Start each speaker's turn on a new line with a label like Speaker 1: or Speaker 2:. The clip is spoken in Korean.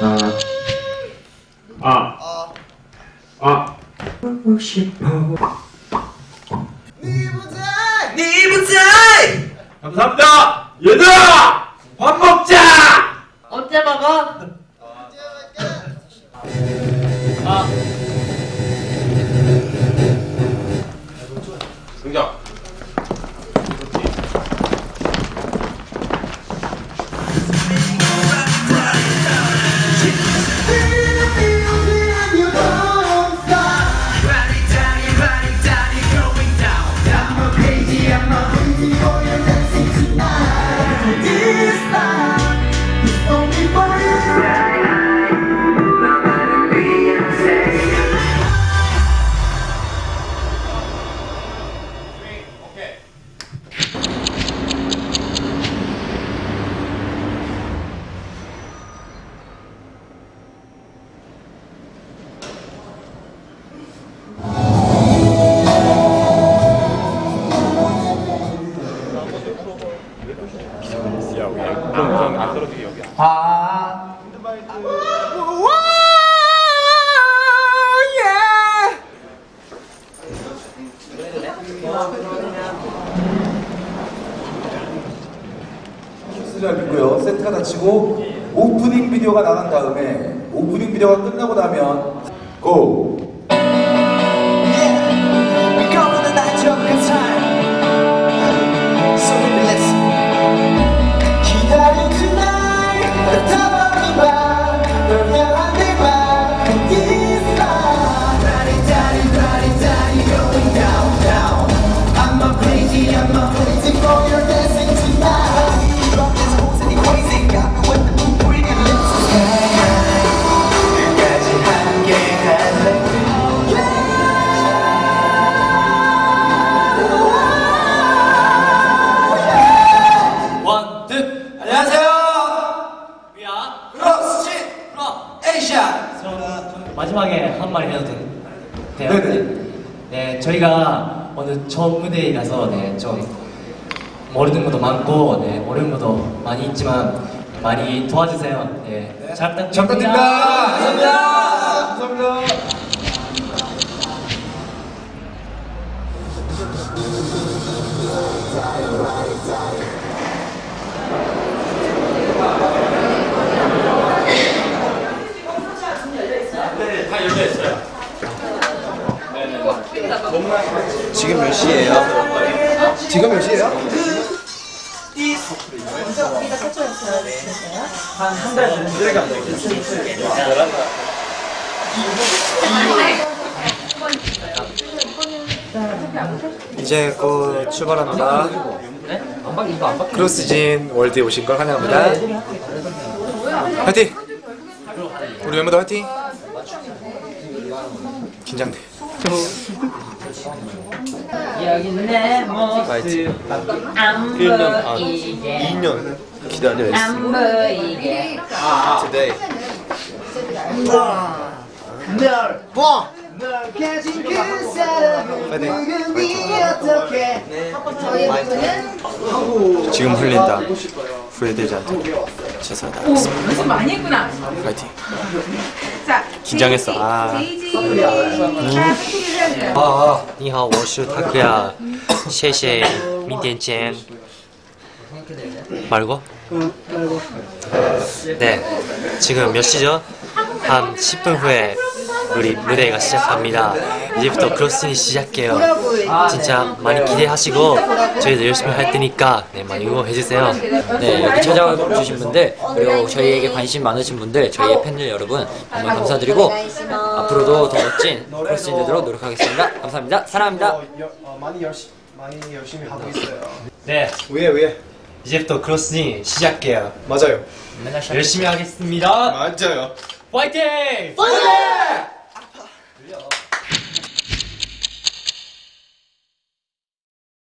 Speaker 1: 아. 아. 보고 싶어. 감사합니다! 얘들아! 밥 먹자!
Speaker 2: 언제 먹어?
Speaker 1: 승자. fire.
Speaker 3: 수리를 있고요. 세트가 닫히고 오프닝 비디오가 나간 다음에 오프닝 비디오가 끝나고 나면 고! 네네.
Speaker 2: 네, 저희가 오늘 처음 무대에 가서 네, 좀 모르는 것도 많고 네, 어려운 것도 많이 있지만 많이 도와주세요. 네, 잘 부탁드립니다.
Speaker 3: 잘 부탁드립니다. 감사합니다. 감사합니다.
Speaker 1: 네, 다 열려 있어요.
Speaker 3: 지금 몇 시예요? 지금 몇 시예요?
Speaker 4: 이제 곧 출발합니다. 크로스진 월드에 오신 걸 환영합니다. 화이팅! 우리 멤버들 화이팅! 긴장돼.
Speaker 2: 여기 내 모습 안 보이게
Speaker 4: 2년 기다려야
Speaker 2: 안 보이게
Speaker 4: today.
Speaker 5: 널 가진 그 사람은 누구니 어떻게
Speaker 4: 지금 흘린다. 후회되지 않도록 최선을 다하겠습니다.
Speaker 6: 연습 많이 했구나.
Speaker 4: 화이팅!
Speaker 6: 자,
Speaker 4: 긴장했어. 아.
Speaker 6: 제이지 돼요.
Speaker 7: 哦，你好，我是 타크야，谢谢，明天见。 말고? 네, 지금 몇 시죠? 한 10분 후에 우리 무대가 시작합니다. 이제부터 크로스팅이 시작해요. 진짜 많이 기대하시고 저희도 열심히 할 테니까 네, 많이 응원해주세요.
Speaker 8: 네, 여기 찾아와 주신 분들 그리고 저희에게 관심 많으신 분들 저희의 팬들 여러분 정말 감사드리고 앞으로도 더 멋진 크로스진 되도록 노력하겠습니다. 감사합니다. 사랑합니다.
Speaker 4: 많이 열심히 많이 열심히 하고 있어요.
Speaker 7: 네,
Speaker 4: 왜 왜?
Speaker 7: 이제부터 크로스팅 시작해요.
Speaker 4: 맞아요.
Speaker 7: 열심히 하겠습니다.
Speaker 4: 맞아요.
Speaker 7: 화이팅!